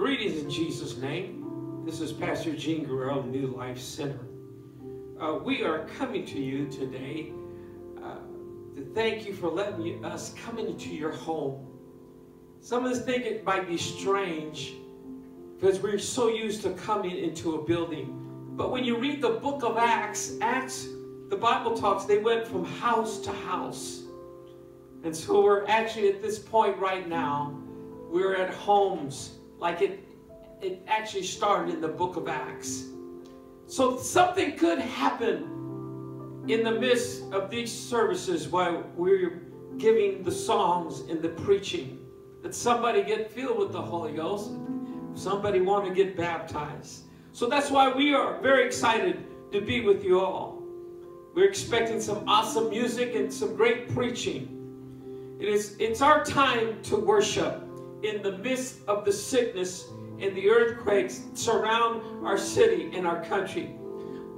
Greetings in Jesus' name. This is Pastor Gene Guerrero, New Life Center. Uh, we are coming to you today uh, to thank you for letting you, us come into your home. Some of us think it might be strange because we're so used to coming into a building. But when you read the book of Acts, Acts, the Bible talks, they went from house to house. And so we're actually at this point right now, we're at homes like it, it actually started in the book of Acts. So something could happen in the midst of these services while we're giving the songs and the preaching. That somebody get filled with the Holy Ghost. Somebody want to get baptized. So that's why we are very excited to be with you all. We're expecting some awesome music and some great preaching. It is, it's our time to worship in the midst of the sickness and the earthquakes surround our city and our country.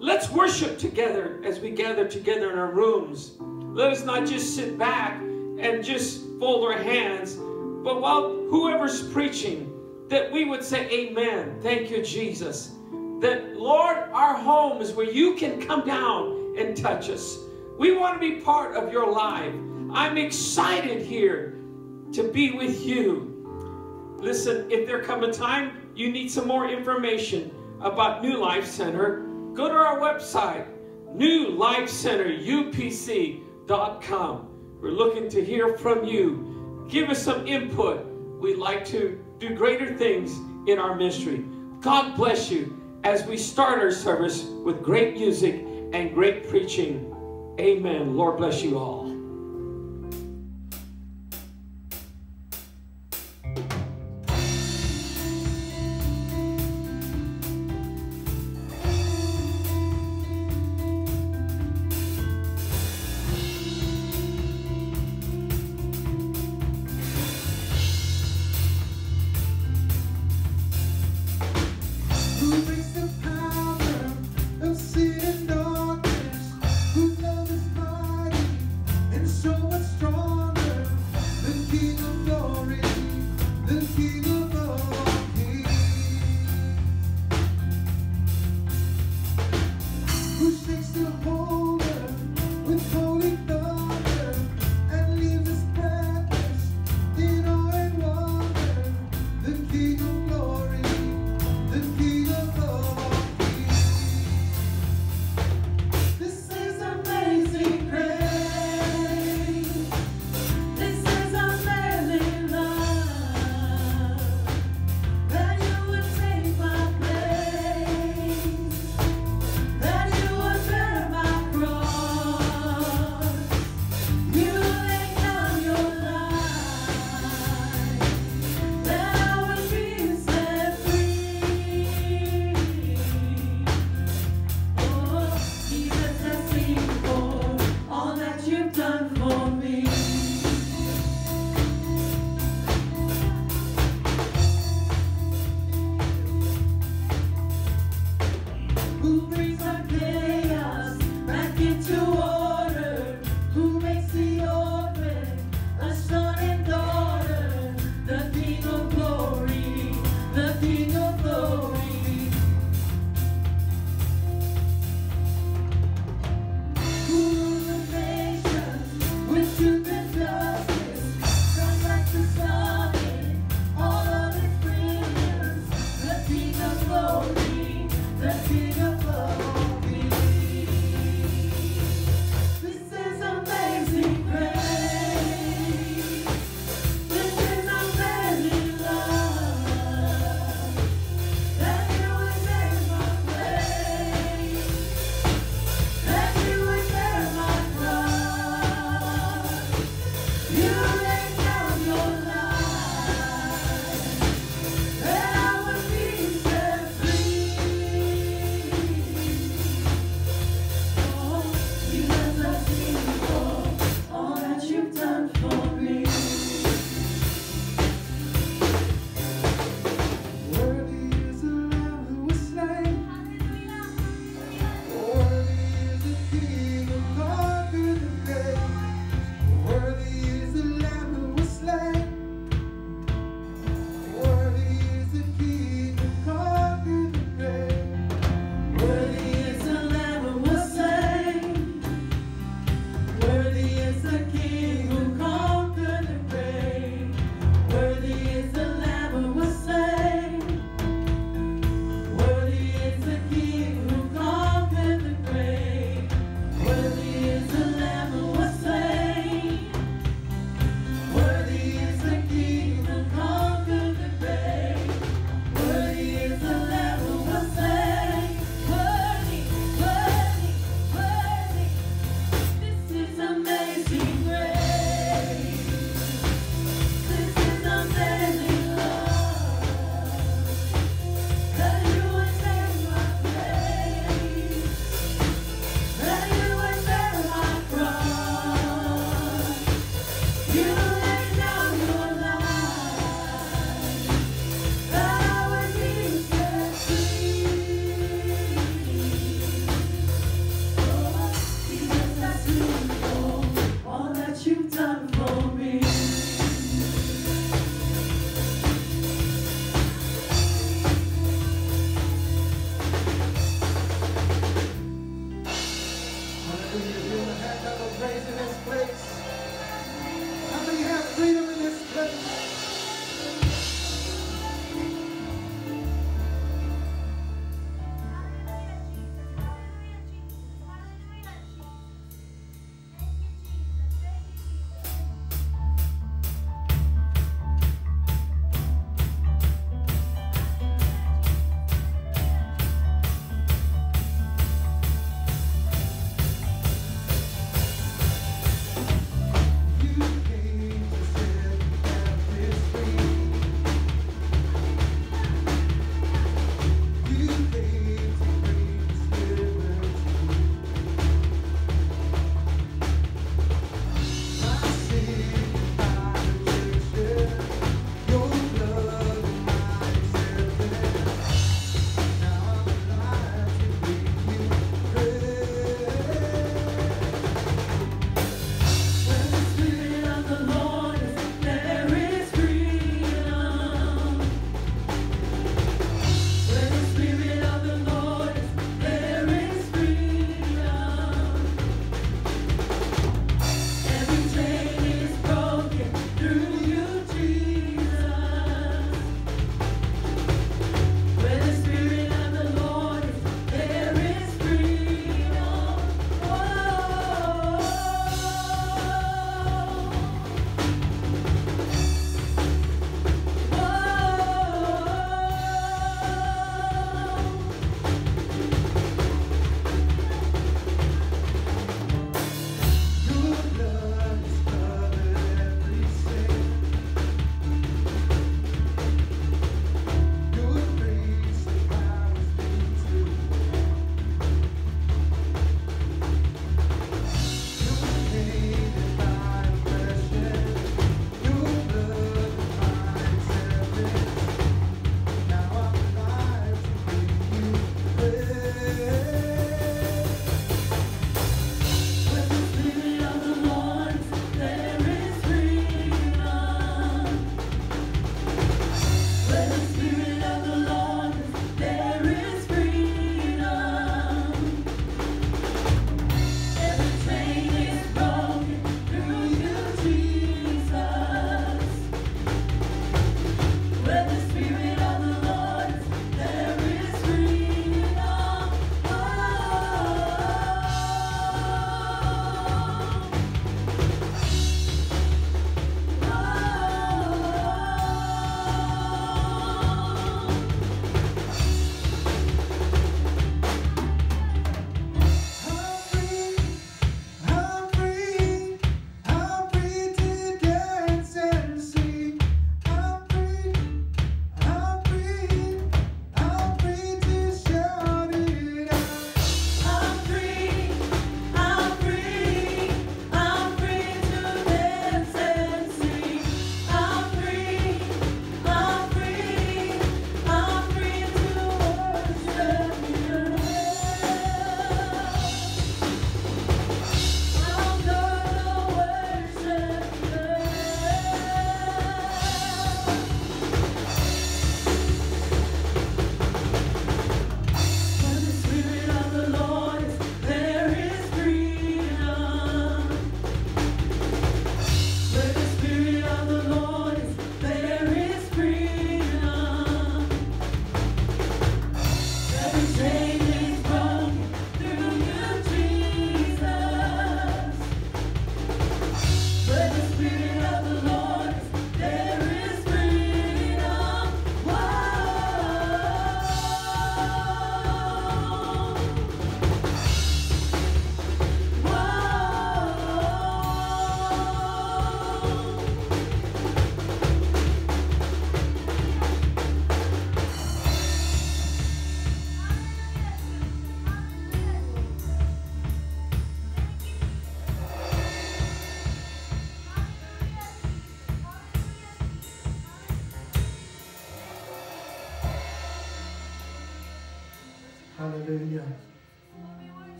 Let's worship together as we gather together in our rooms. Let us not just sit back and just fold our hands, but while whoever's preaching, that we would say, Amen. Thank you, Jesus. That, Lord, our home is where you can come down and touch us. We want to be part of your life. I'm excited here to be with you. Listen, if there come a time you need some more information about New Life Center, go to our website, newlifecenterupc.com. We're looking to hear from you. Give us some input. We'd like to do greater things in our ministry. God bless you as we start our service with great music and great preaching. Amen. Lord bless you all.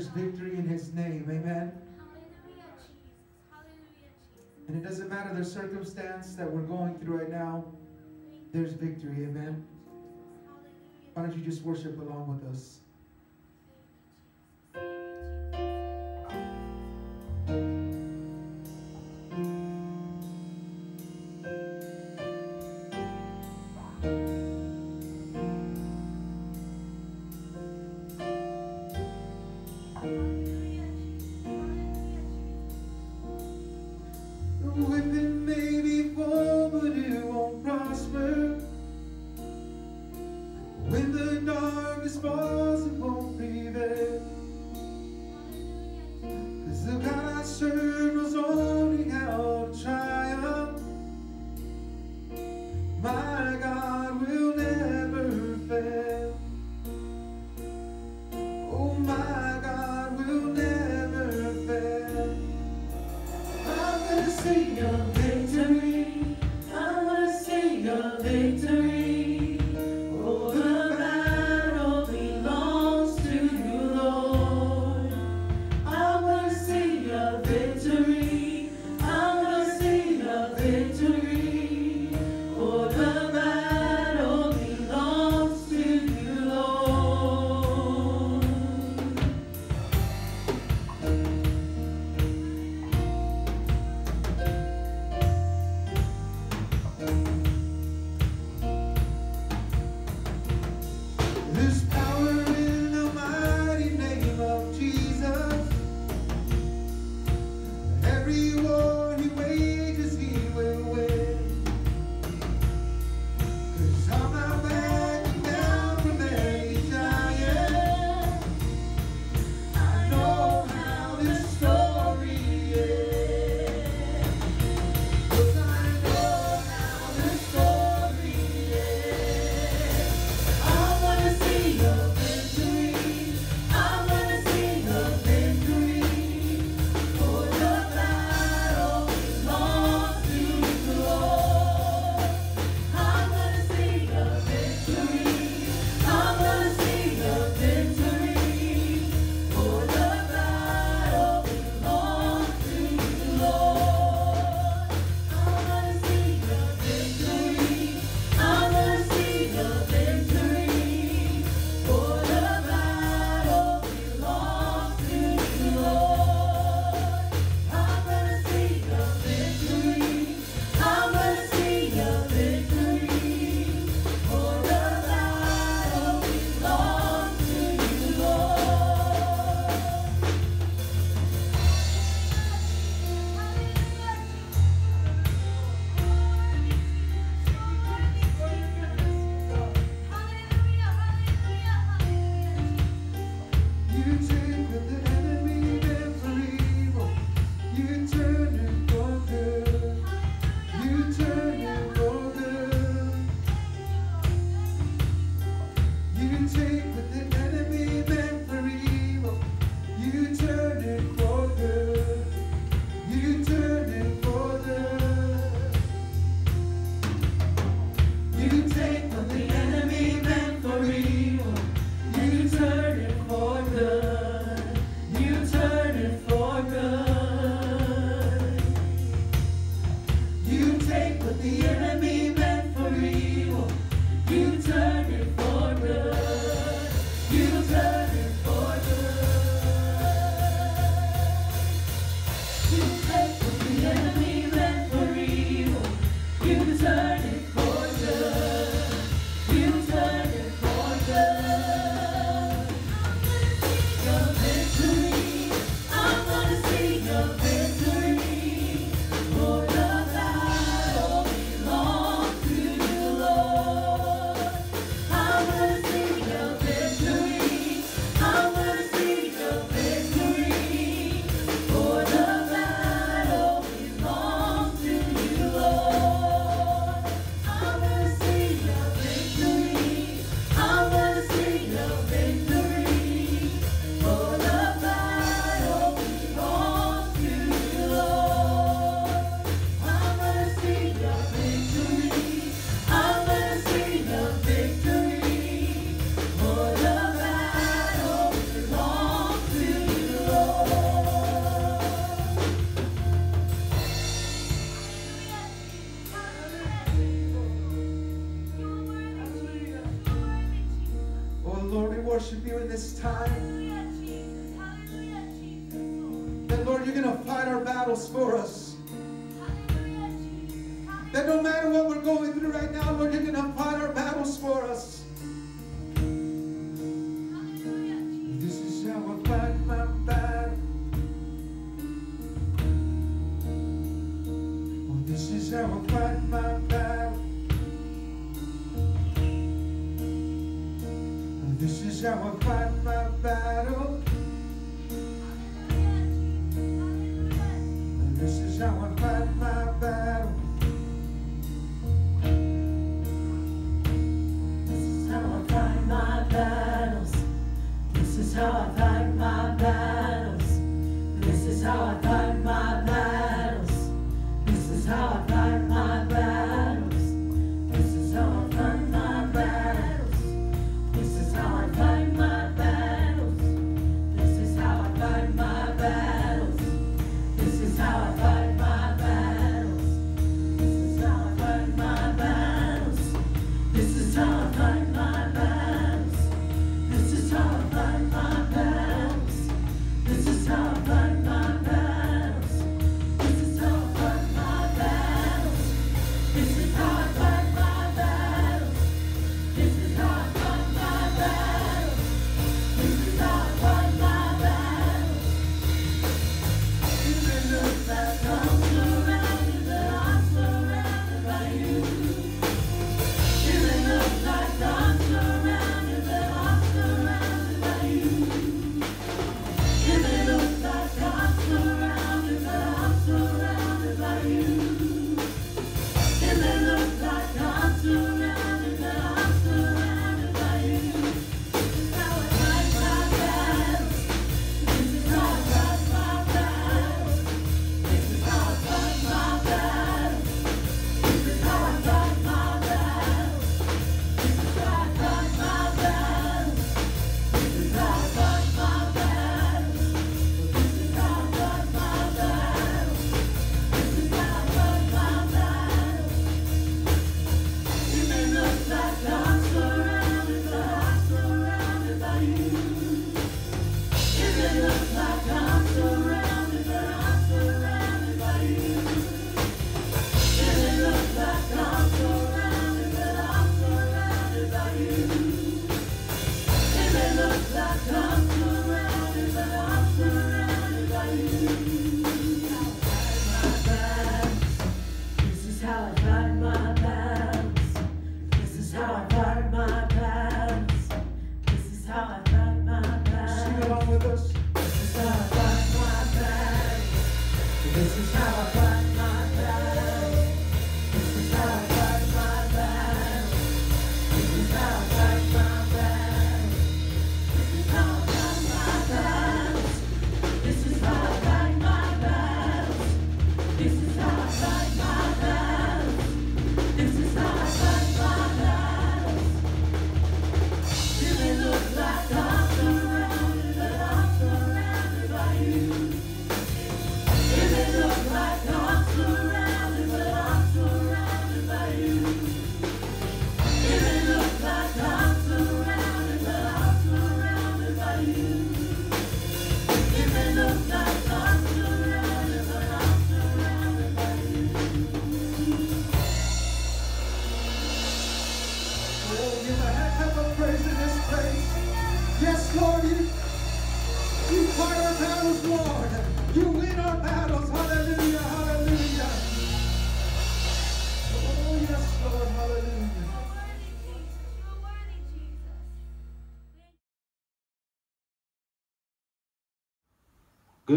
There's victory in his name? Amen. And it doesn't matter the circumstance that we're going through right now, there's victory. Amen. Why don't you just worship along with us?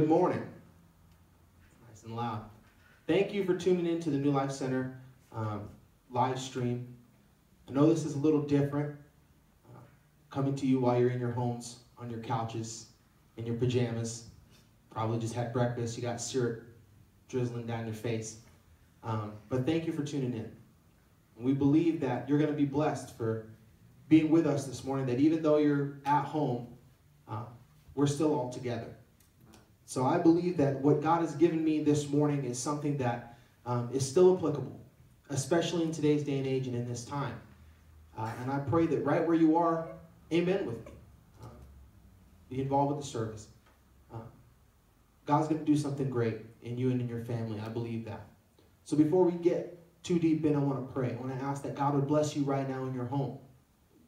Good morning. Nice and loud. Thank you for tuning in to the New Life Center um, live stream. I know this is a little different, uh, coming to you while you're in your homes, on your couches, in your pajamas. Probably just had breakfast, you got syrup drizzling down your face. Um, but thank you for tuning in. We believe that you're going to be blessed for being with us this morning, that even though you're at home, uh, we're still all together. So I believe that what God has given me this morning is something that um, is still applicable, especially in today's day and age and in this time. Uh, and I pray that right where you are, amen with me. Uh, be involved with the service. Uh, God's going to do something great in you and in your family. I believe that. So before we get too deep in, I want to pray. I want to ask that God would bless you right now in your home,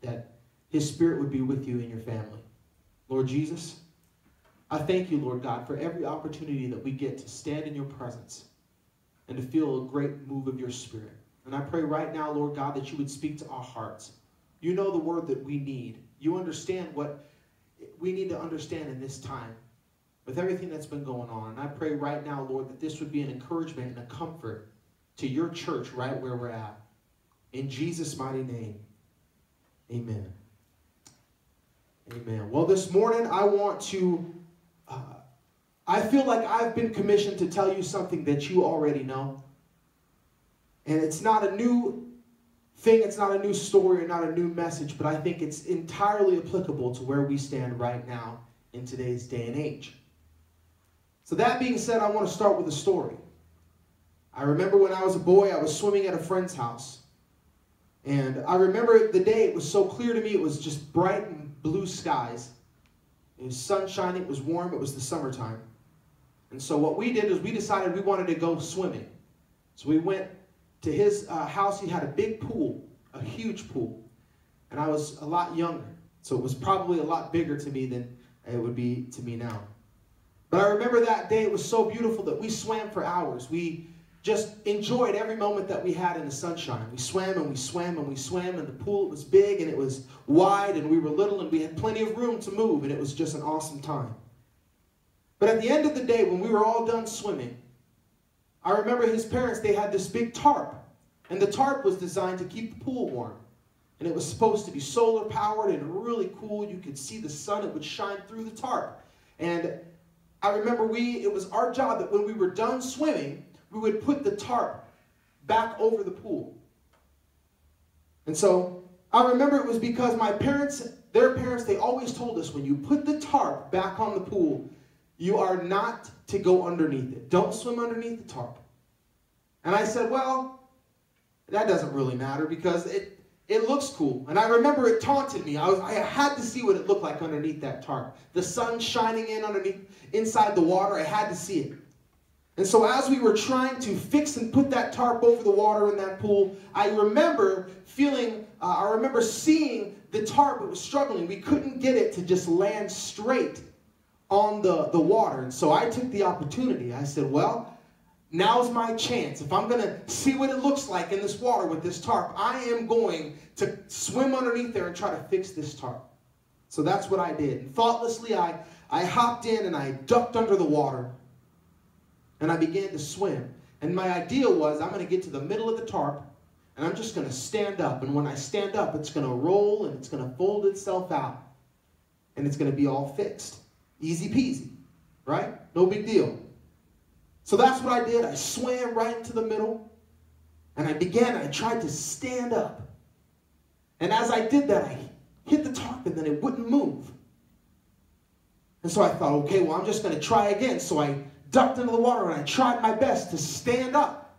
that His Spirit would be with you and your family. Lord Jesus, I thank you, Lord God, for every opportunity that we get to stand in your presence and to feel a great move of your Spirit. And I pray right now, Lord God, that you would speak to our hearts. You know the word that we need. You understand what we need to understand in this time with everything that's been going on. And I pray right now, Lord, that this would be an encouragement and a comfort to your church right where we're at. In Jesus' mighty name, amen. Amen. Well, this morning I want to, I feel like I've been commissioned to tell you something that you already know. And it's not a new thing, it's not a new story or not a new message, but I think it's entirely applicable to where we stand right now in today's day and age. So, that being said, I want to start with a story. I remember when I was a boy, I was swimming at a friend's house. And I remember the day, it was so clear to me, it was just bright and blue skies. It was sun shining, it was warm, it was the summertime. And so what we did is we decided we wanted to go swimming. So we went to his uh, house. He had a big pool, a huge pool. And I was a lot younger. So it was probably a lot bigger to me than it would be to me now. But I remember that day, it was so beautiful that we swam for hours. We just enjoyed every moment that we had in the sunshine. We swam and we swam and we swam, and the pool was big and it was wide, and we were little, and we had plenty of room to move, and it was just an awesome time. But at the end of the day, when we were all done swimming, I remember his parents, they had this big tarp, and the tarp was designed to keep the pool warm. And it was supposed to be solar powered and really cool. You could see the sun, it would shine through the tarp. And I remember we, it was our job that when we were done swimming, we would put the tarp back over the pool. And so I remember it was because my parents, their parents, they always told us when you put the tarp back on the pool, you are not to go underneath it. Don't swim underneath the tarp. And I said, well, that doesn't really matter because it, it looks cool. And I remember it taunted me. I, was, I had to see what it looked like underneath that tarp. The sun shining in underneath, inside the water, I had to see it. And so as we were trying to fix and put that tarp over the water in that pool, I remember feeling, uh, I remember seeing the tarp, it was struggling. We couldn't get it to just land straight on the, the water. And so I took the opportunity. I said, well, now's my chance. If I'm going to see what it looks like in this water with this tarp, I am going to swim underneath there and try to fix this tarp. So that's what I did. And thoughtlessly, I, I hopped in and I ducked under the water and I began to swim. And my idea was I'm going to get to the middle of the tarp and I'm just going to stand up. And when I stand up, it's going to roll and it's going to fold itself out. And it's going to be all fixed. Easy peasy, right? No big deal. So that's what I did. I swam right into the middle and I began, I tried to stand up. And as I did that, I hit the tarp and then it wouldn't move. And so I thought, okay, well, I'm just going to try again. So I ducked into the water and I tried my best to stand up,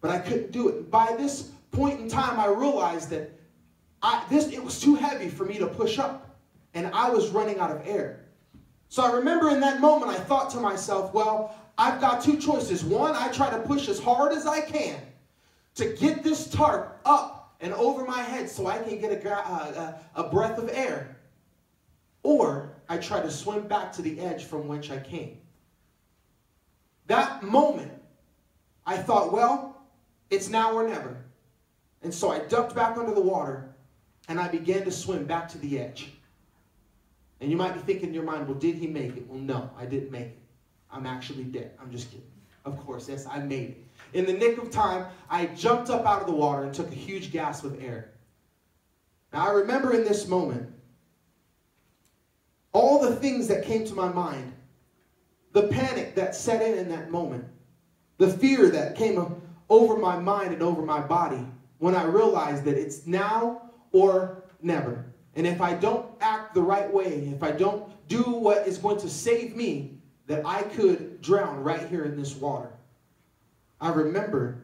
but I couldn't do it. By this point in time, I realized that I, this it was too heavy for me to push up, and I was running out of air. So I remember in that moment, I thought to myself, well, I've got two choices. One, I try to push as hard as I can to get this tarp up and over my head so I can get a, uh, a, a breath of air. Or I try to swim back to the edge from which I came. That moment, I thought, well, it's now or never. And so I ducked back under the water and I began to swim back to the edge. And you might be thinking in your mind, well, did he make it? Well, no, I didn't make it. I'm actually dead. I'm just kidding. Of course, yes, I made it. In the nick of time, I jumped up out of the water and took a huge gasp of air. Now, I remember in this moment all the things that came to my mind the panic that set in in that moment, the fear that came over my mind and over my body when I realized that it's now or never. And if I don't act the right way, if I don't do what is going to save me, that I could drown right here in this water. I remember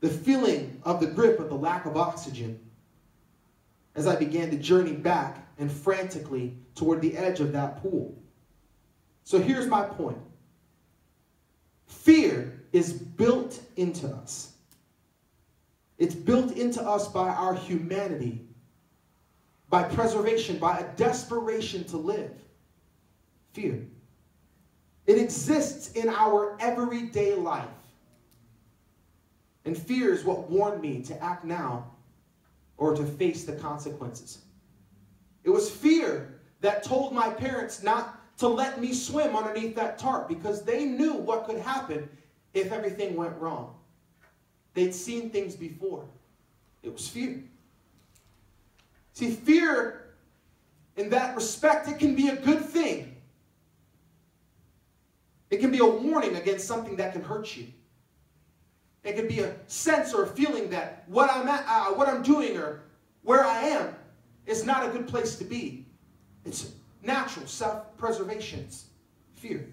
the feeling of the grip of the lack of oxygen as I began to journey back and frantically toward the edge of that pool. So here's my point fear is built into us. It's built into us by our humanity, by preservation, by a desperation to live. Fear. It exists in our everyday life. And fear is what warned me to act now or to face the consequences. It was fear that told my parents not to let me swim underneath that tarp because they knew what could happen if everything went wrong. They'd seen things before. It was fear. See, fear, in that respect, it can be a good thing. It can be a warning against something that can hurt you. It can be a sense or a feeling that what I'm at, uh, what I'm doing, or where I am is not a good place to be. It's natural self-preservation. Fear.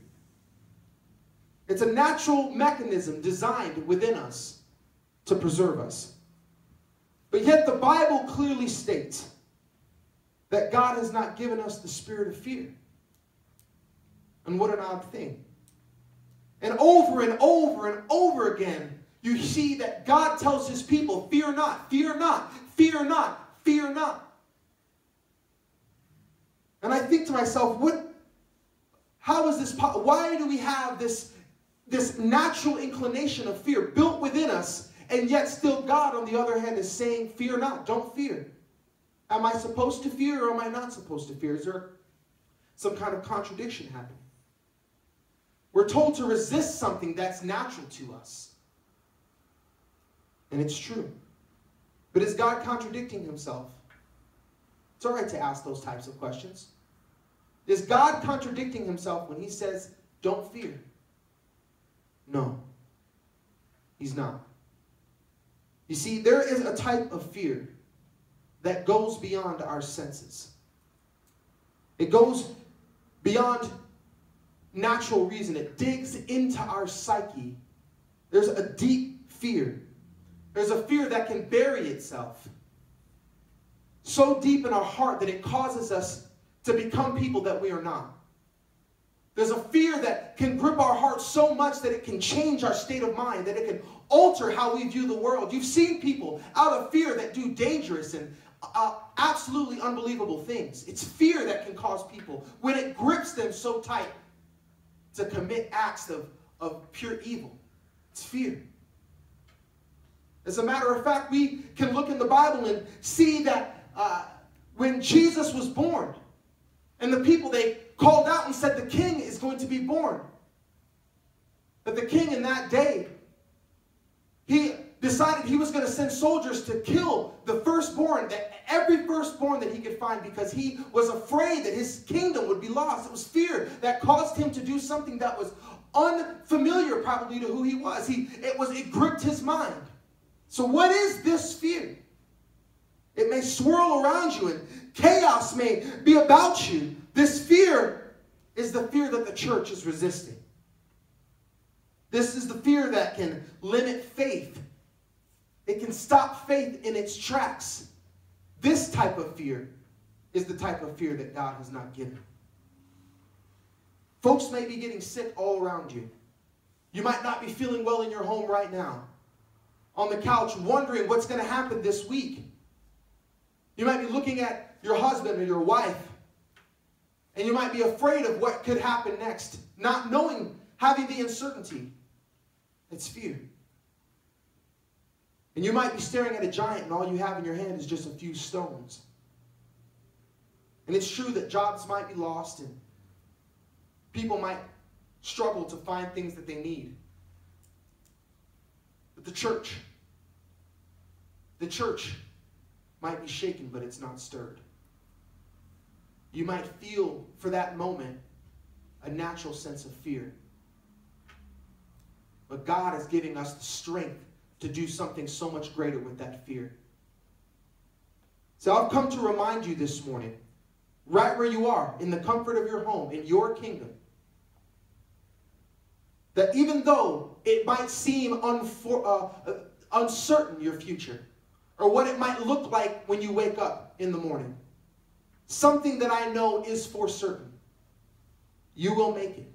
It's a natural mechanism designed within us to preserve us. But yet the Bible clearly states that God has not given us the spirit of fear. And what an odd thing. And over and over and over again, you see that God tells his people, fear not, fear not, fear not, fear not. And I think to myself, what, how is this, why do we have this, this natural inclination of fear built within us, and yet still God, on the other hand, is saying, fear not, don't fear. Am I supposed to fear or am I not supposed to fear? Is there some kind of contradiction happening? We're told to resist something that's natural to us. And it's true. But is God contradicting himself? It's all right to ask those types of questions. Is God contradicting himself when he says, don't fear? No, he's not. You see, there is a type of fear that goes beyond our senses. It goes beyond natural reason. It digs into our psyche. There's a deep fear there's a fear that can bury itself so deep in our heart that it causes us to become people that we are not. There's a fear that can grip our heart so much that it can change our state of mind, that it can alter how we view the world. You've seen people out of fear that do dangerous and uh, absolutely unbelievable things. It's fear that can cause people, when it grips them so tight, to commit acts of, of pure evil. It's fear. As a matter of fact, we can look in the Bible and see that uh, when Jesus was born, and the people, they called out and said, the king is going to be born. That the king in that day, he decided he was going to send soldiers to kill the firstborn, that every firstborn that he could find because he was afraid that his kingdom would be lost. It was fear that caused him to do something that was unfamiliar probably to who he was. He, it was it gripped his mind. So, what is this fear? It may swirl around you and chaos may be about you. This fear is the fear that the church is resisting. This is the fear that can limit faith. It can stop faith in its tracks. This type of fear is the type of fear that God has not given. Folks may be getting sick all around you. You might not be feeling well in your home right now on the couch wondering what's going to happen this week. You might be looking at your husband or your wife, and you might be afraid of what could happen next, not knowing, having the uncertainty. It's fear. And you might be staring at a giant, and all you have in your hand is just a few stones. And it's true that jobs might be lost, and people might struggle to find things that they need But the church. The church might be shaken, but it's not stirred. You might feel for that moment a natural sense of fear. But God is giving us the strength to do something so much greater with that fear. So I've come to remind you this morning, right where you are, in the comfort of your home, in your kingdom, that even though it might seem uh, uh, uncertain, your future, or what it might look like when you wake up in the morning. Something that I know is for certain. You will make it.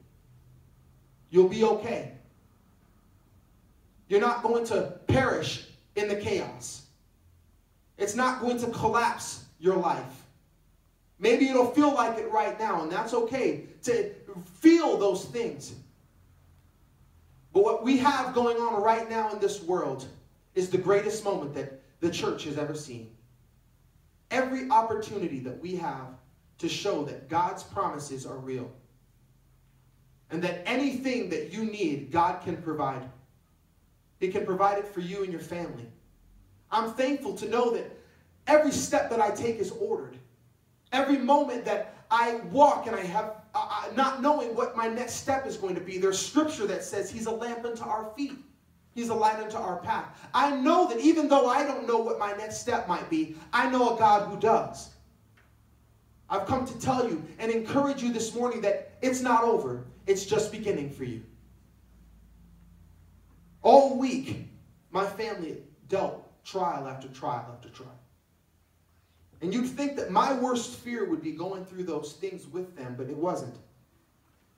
You'll be okay. You're not going to perish in the chaos. It's not going to collapse your life. Maybe it'll feel like it right now, and that's okay to feel those things. But what we have going on right now in this world is the greatest moment that the church has ever seen. Every opportunity that we have to show that God's promises are real and that anything that you need, God can provide. He can provide it for you and your family. I'm thankful to know that every step that I take is ordered. Every moment that I walk and I have uh, uh, not knowing what my next step is going to be, there's scripture that says He's a lamp unto our feet. He's a light unto our path. I know that even though I don't know what my next step might be, I know a God who does. I've come to tell you and encourage you this morning that it's not over, it's just beginning for you. All week, my family dealt trial after trial after trial. And you'd think that my worst fear would be going through those things with them, but it wasn't.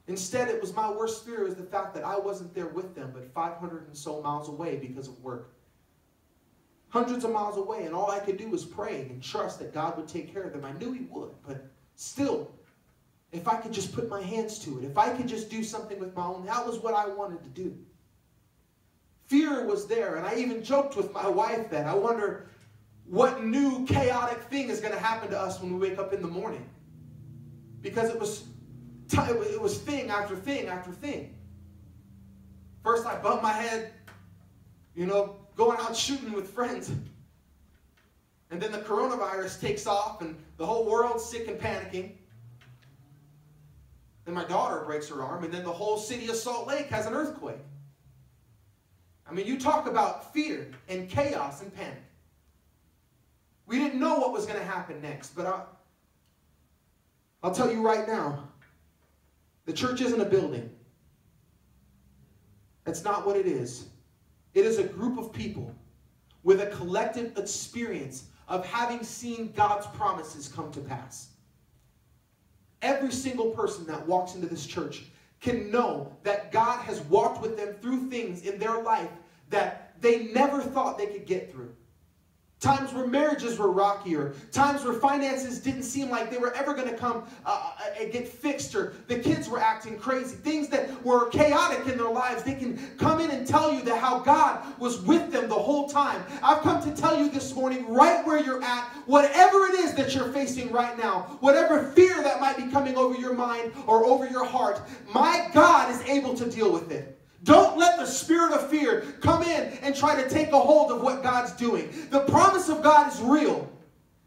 Instead, it was my worst fear was the fact that I wasn't there with them, but 500 and so miles away because of work. Hundreds of miles away, and all I could do was pray and trust that God would take care of them. I knew He would, but still, if I could just put my hands to it, if I could just do something with my own, that was what I wanted to do. Fear was there, and I even joked with my wife that I wonder what new chaotic thing is going to happen to us when we wake up in the morning. Because it was, it was thing after thing after thing. First, I bumped my head, you know, going out shooting with friends. And then the coronavirus takes off, and the whole world's sick and panicking. Then my daughter breaks her arm, and then the whole city of Salt Lake has an earthquake. I mean, you talk about fear and chaos and panic. We didn't know what was going to happen next, but I'll, I'll tell you right now the church isn't a building. That's not what it is. It is a group of people with a collective experience of having seen God's promises come to pass. Every single person that walks into this church can know that God has walked with them through things in their life that they never thought they could get through. Times where marriages were rockier. Times where finances didn't seem like they were ever going to come uh, uh, and get fixed, or the kids were acting crazy. Things that were chaotic in their lives. They can come in and tell you that how God was with them the whole time. I've come to tell you this morning, right where you're at, whatever it is that you're facing right now, whatever fear that might be coming over your mind or over your heart, my God is able to deal with it. Don't let the spirit of fear come in and try to take a hold of what God's doing. The promise of God is real.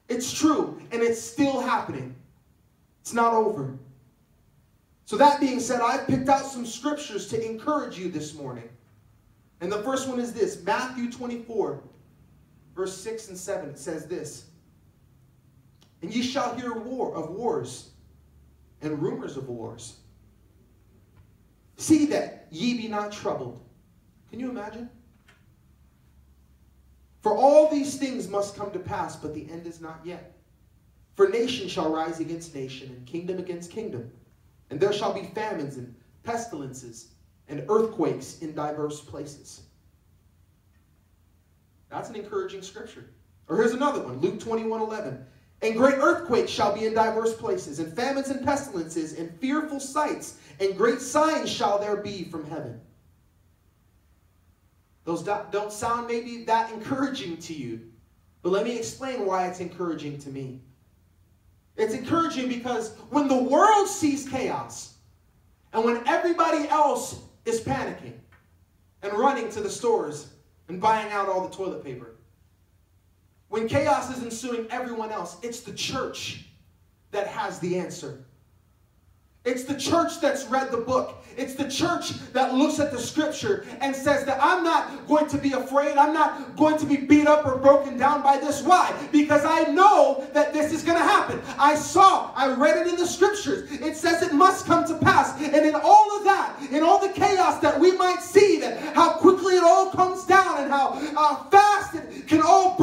It's true, and it's still happening. It's not over. So, that being said, I've picked out some scriptures to encourage you this morning. And the first one is this Matthew 24, verse 6 and 7. It says this And ye shall hear war of wars and rumors of wars. See that ye be not troubled. Can you imagine? For all these things must come to pass, but the end is not yet. For nation shall rise against nation, and kingdom against kingdom. And there shall be famines and pestilences and earthquakes in diverse places. That's an encouraging scripture. Or here's another one Luke 21 11. And great earthquakes shall be in diverse places, and famines and pestilences, and fearful sights, and great signs shall there be from heaven. Those don't sound maybe that encouraging to you, but let me explain why it's encouraging to me. It's encouraging because when the world sees chaos, and when everybody else is panicking and running to the stores and buying out all the toilet paper, when chaos is ensuing everyone else, it's the church that has the answer. It's the church that's read the book. It's the church that looks at the scripture and says that I'm not going to be afraid. I'm not going to be beat up or broken down by this. Why? Because I know that this is going to happen. I saw, I read it in the scriptures. It says it must come to pass. And in all of that, in all the chaos that we might see, that how quickly it all comes down and how uh, fast it can all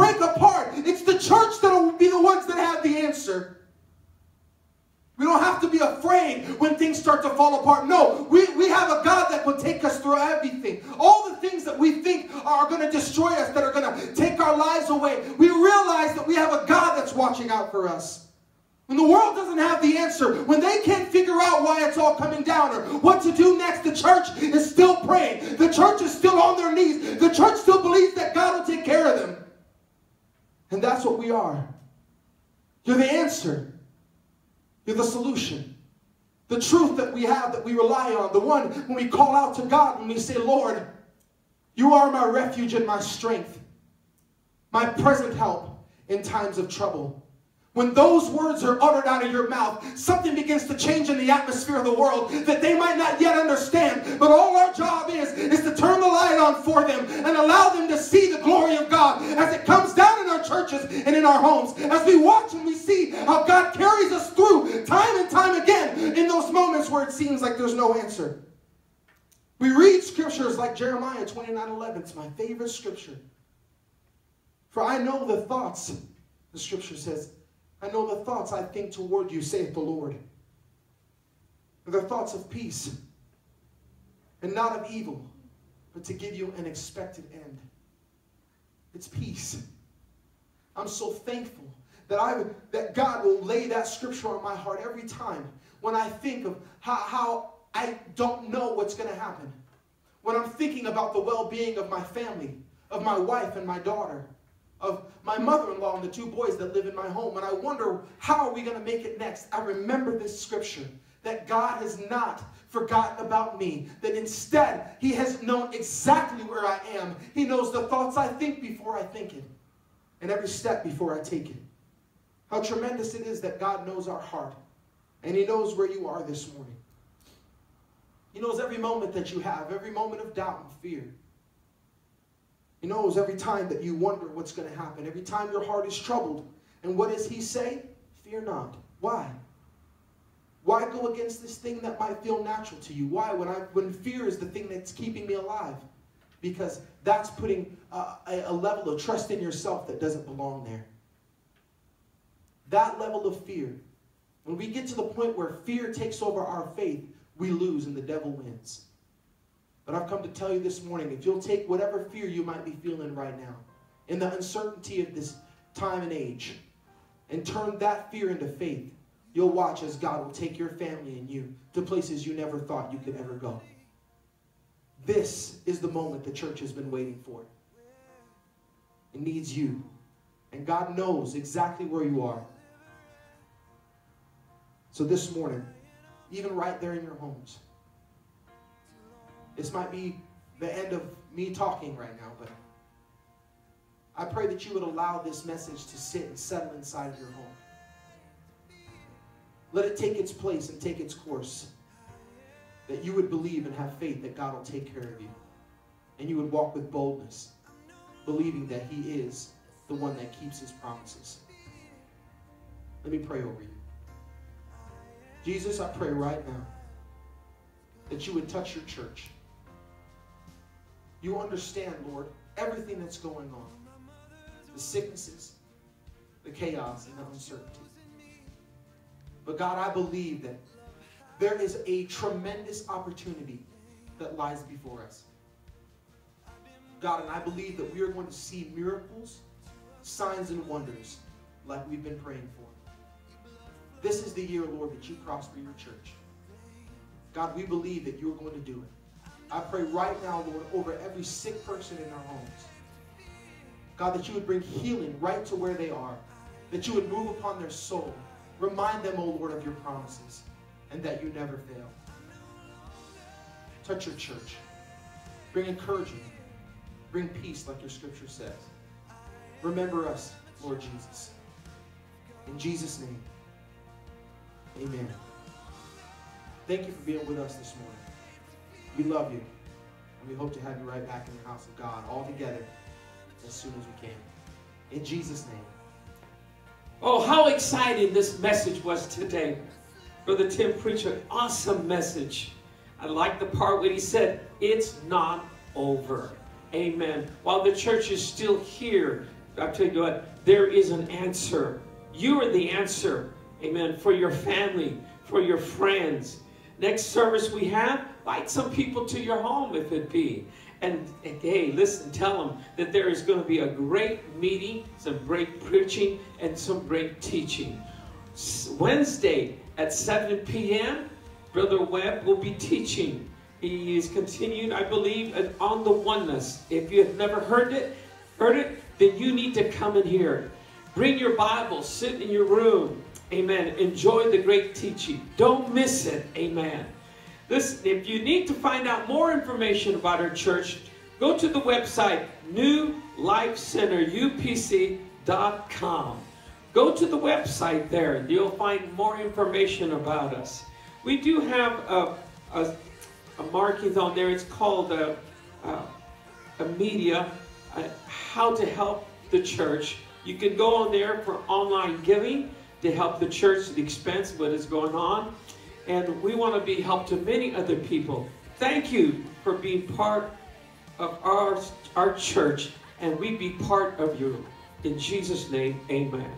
We don't have to be afraid when things start to fall apart. No, we, we have a God that will take us through everything. All the things that we think are going to destroy us, that are going to take our lives away, we realize that we have a God that's watching out for us. When the world doesn't have the answer, when they can't figure out why it's all coming down or what to do next, the church is still praying. The church is still on their knees. The church still believes that God will take care of them. And that's what we are. You're the answer. You're the solution. The truth that we have that we rely on. The one when we call out to God, when we say, Lord, you are my refuge and my strength, my present help in times of trouble. When those words are uttered out of your mouth, something begins to change in the atmosphere of the world that they might not yet understand. But all our job is, is to turn the light on for them and allow them to see the glory of God as it comes down in our churches and in our homes. As we watch and we see how God carries us through time and time again in those moments where it seems like there's no answer. We read scriptures like Jeremiah 29 11. It's my favorite scripture. For I know the thoughts, the scripture says, I know the thoughts I think toward you, saith the Lord. They're thoughts of peace and not of evil, but to give you an expected end. It's peace. I'm so thankful that I that God will lay that scripture on my heart every time when I think of how, how I don't know what's going to happen. When I'm thinking about the well-being of my family, of my wife and my daughter, of my mother-in-law and the two boys that live in my home, and I wonder how are we going to make it next. I remember this scripture that God has not forgotten about me, that instead he has known exactly where I am. He knows the thoughts I think before I think it, and every step before I take it. How tremendous it is that God knows our heart, and he knows where you are this morning. He knows every moment that you have, every moment of doubt and fear. He knows every time that you wonder what's going to happen, every time your heart is troubled. And what does he say? Fear not. Why? Why go against this thing that might feel natural to you? Why? When, I, when fear is the thing that's keeping me alive. Because that's putting a, a level of trust in yourself that doesn't belong there. That level of fear. When we get to the point where fear takes over our faith, we lose and the devil wins. But I've come to tell you this morning if you'll take whatever fear you might be feeling right now, in the uncertainty of this time and age, and turn that fear into faith, you'll watch as God will take your family and you to places you never thought you could ever go. This is the moment the church has been waiting for. It needs you. And God knows exactly where you are. So this morning, even right there in your homes, this might be the end of me talking right now, but I pray that you would allow this message to sit and settle inside of your home. Let it take its place and take its course. That you would believe and have faith that God will take care of you. And you would walk with boldness, believing that He is the one that keeps His promises. Let me pray over you. Jesus, I pray right now that you would touch your church. You understand, Lord, everything that's going on the sicknesses, the chaos, and the uncertainty. But God, I believe that there is a tremendous opportunity that lies before us. God, and I believe that we are going to see miracles, signs, and wonders like we've been praying for. This is the year, Lord, that you prosper your church. God, we believe that you're going to do it. I pray right now, Lord, over every sick person in our homes. God, that you would bring healing right to where they are, that you would move upon their soul. Remind them, O oh Lord, of your promises and that you never fail. Touch your church. Bring encouragement. Bring peace, like your scripture says. Remember us, Lord Jesus. In Jesus' name, amen. Thank you for being with us this morning. We love you. And we hope to have you right back in the house of God all together as soon as we can. In Jesus' name. Oh, how exciting this message was today. Brother Tim preached an awesome message. I like the part where he said, It's not over. Amen. While the church is still here, I tell you what, there is an answer. You are the answer, amen, for your family, for your friends. Next service we have, invite some people to your home if it be. And, and hey, listen, tell them that there is going to be a great meeting, some great preaching, and some great teaching. Wednesday at 7 p.m., Brother Webb will be teaching. He is continuing, I believe, on the oneness. If you have never heard it, heard it, then you need to come hear it. Bring your Bible, sit in your room. Amen. Enjoy the great teaching. Don't miss it. Amen. Listen, if you need to find out more information about our church, go to the website newlifecenterupc.com. Go to the website there. And you'll find more information about us. We do have a, a, a markings on there. It's called a, a, a media, uh, how to help the church. You can go on there for online giving to help the church the expense of what is going on. And we want to be help to many other people. Thank you for being part of our, our church, and we be part of you. In Jesus' name, amen.